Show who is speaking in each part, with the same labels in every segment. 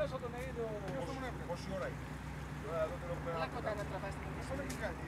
Speaker 1: μέσα τον είδε.
Speaker 2: Πόση ώρα είναι; Τώρα εδώ δεν έχουμε
Speaker 3: Πολλά κοντά να τραβάς την
Speaker 2: Αυτό δεν έχει κάτι.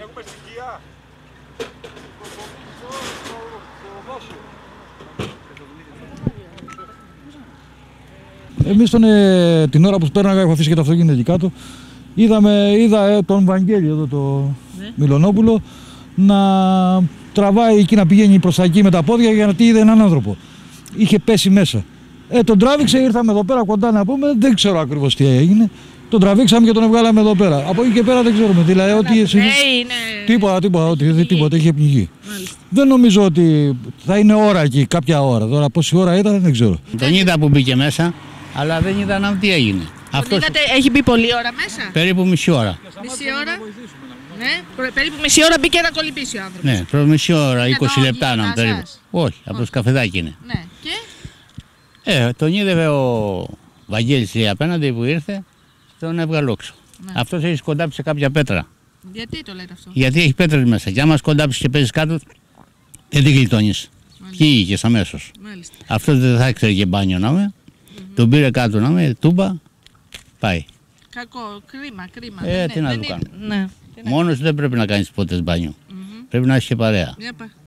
Speaker 2: Έχουμε στοιχεία.
Speaker 1: Εμείς τον, ε, την ώρα που πέρναγα, έχω αφήσει και το αυτοκίνητο εκεί κάτω, είδαμε, είδα ε, τον Βαγγέλη εδώ, το
Speaker 3: Ναι.
Speaker 1: Μιλονόπουλο, να τραβάει εκεί, να πηγαίνει προς τα εκεί με τα πόδια γιατί είδε έναν άνθρωπο. Είχε πέσει μέσα. Ε, τον τράβηξε, ήρθαμε εδώ πέρα κοντά να πούμε, δεν ξέρω ακριβώς τι έγινε. Τον τραβήξαμε και τον βγάλαμε εδώ πέρα. Από εκεί και πέρα δεν ξέρουμε. Δηλαδή, ότι
Speaker 3: Ναι,
Speaker 1: συνήθως-
Speaker 3: είναι.
Speaker 1: Τίποτα, τίποτα, ότι,
Speaker 3: Πνιγεί.
Speaker 1: τίποτα, είχε πνιγεί.
Speaker 3: Μάλιστα.
Speaker 1: Δεν νομίζω ότι θα είναι ώρα εκεί, κάποια ώρα. Τώρα πόση ώρα ήταν δεν ξέρω.
Speaker 4: Τον είδα που μπήκε μέσα, αλλά δεν είδα να τι έγινε.
Speaker 3: Τον
Speaker 4: Αυτός
Speaker 3: είδατε, έχει μπει πολλή ώρα μέσα;
Speaker 4: περίπου μισή ώρα.
Speaker 3: Μισή ώρα; Ναι, προ- περίπου μισή ώρα μπήκε να κολυμπήσει ο άνθρωπος.
Speaker 4: Ναι, προ μισή ώρα,
Speaker 3: Είναι
Speaker 4: 20
Speaker 3: εδώ
Speaker 4: λεπτά
Speaker 3: γύρω
Speaker 4: να
Speaker 3: σας;
Speaker 4: περίπου. Όχι, από το σκαφεδάκι είναι.
Speaker 3: Ναι. Και;
Speaker 4: Ε, τον είδε ο Βαγγέλης εκεί απέναντι που ήρθε, τον έβγαλε όξο.
Speaker 3: Ναι.
Speaker 4: Αυτός έχει σκοντάψει σε κάποια πέτρα.
Speaker 3: γιατί το λέτε αυτό;
Speaker 4: Γιατί έχει πέτρες μέσα. Και άμα σκοντάψεις και παίζεις κάτω, δεν τη γλιτώνεις. Φύγηκες αμέσως;
Speaker 3: Μάλιστα.
Speaker 4: Αυτός δεν θα ήξερε και μπάνιο να με. Τον πήρε κάτω να με, τούμπα, πάει.
Speaker 3: Κακό, κρίμα, κρίμα.
Speaker 4: Ε,
Speaker 3: Δεν
Speaker 4: τι
Speaker 3: είναι-
Speaker 4: να
Speaker 3: δεν
Speaker 4: του
Speaker 3: είναι-
Speaker 4: κάνω.
Speaker 3: Ναι. Τι να-
Speaker 4: Μόνος σου δεν πρέπει να κάνεις ποτές μπάνιο.
Speaker 3: Μμμ.
Speaker 4: Πρέπει να έχεις και παρέα.
Speaker 3: Για πά.